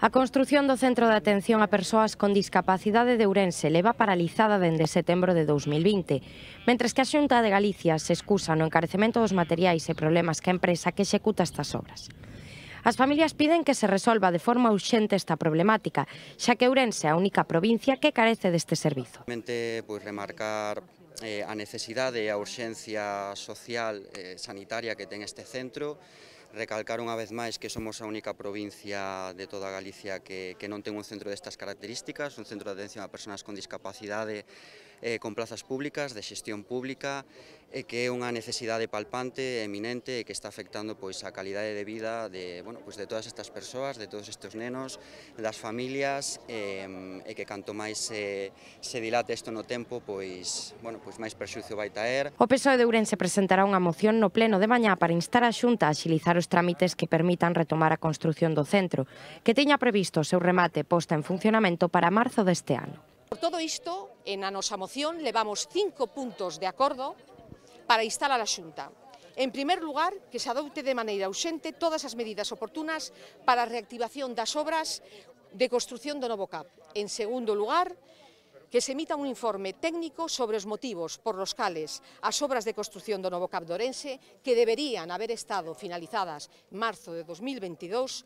A construción do Centro de Atención a Persoas con Discapacidade de Ourense leva paralizada dende setembro de 2020, mentres que a Xunta de Galicia se excusa no encarecemento dos materiais e problemas que a empresa que executa estas obras. As familias piden que se resolva de forma urxente esta problemática, xa que Ourense é a única provincia que carece deste servizo. Pois, remarcar eh, a necesidade e a urxencia social e eh, sanitaria que ten este centro, recalcar unha vez máis que somos a única provincia de toda Galicia que, que non ten un centro destas características, un centro de atención a persoas con discapacidade eh, con plazas públicas, de xestión pública, e que é unha necesidade palpante, eminente, e que está afectando pois a calidade de vida de, bueno, pois de todas estas persoas, de todos estes nenos, das familias, eh, e que canto máis eh, se dilate isto no tempo, pois, bueno, pois máis perxucio vai taer. O PSOE de Ourense presentará unha moción no pleno de mañá para instar a Xunta a xilizar os trámites que permitan retomar a construción do centro, que teña previsto o seu remate posta en funcionamento para marzo deste ano. Por todo isto, en a nosa moción levamos cinco puntos de acordo para instar a Xunta. En primer lugar, que se adopte de maneira ausente todas as medidas oportunas para a reactivación das obras de construción do novo CAP. En segundo lugar, que se emita un informe técnico sobre os motivos por los cales as obras de construción do novo CAP de Orense, que deberían haber estado finalizadas en marzo de 2022,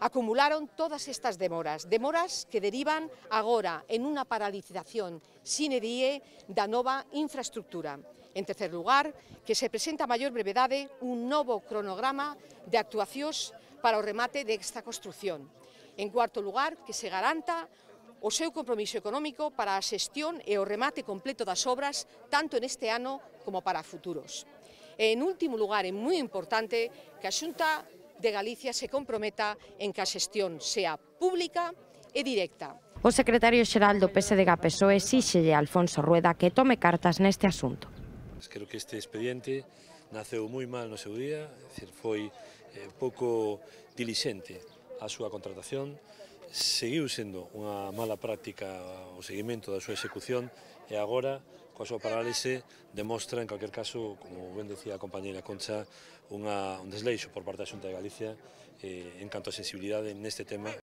acumularon todas estas demoras, demoras que derivan agora en unha paralización sin edie da nova infraestructura. En tercer lugar, que se presenta a maior brevedade un novo cronograma de actuacións para o remate desta construcción. En cuarto lugar, que se garanta o seu compromiso económico para a xestión e o remate completo das obras tanto neste ano como para futuros. E en último lugar, é moi importante que a Xunta de Galicia se comprometa en que a xestión sea pública e directa. O secretario xeral do PSDG PSOE exíxelle a Alfonso Rueda que tome cartas neste asunto. Creo que este expediente naceu moi mal no seu día, decir, foi eh, pouco dilixente a súa contratación, seguiu sendo unha mala práctica o seguimento da súa execución e agora, coa súa parálise, demostra, en calquer caso, como ben decía a compañeira Concha, unha, un desleixo por parte da Xunta de Galicia eh, en canto a sensibilidade neste tema.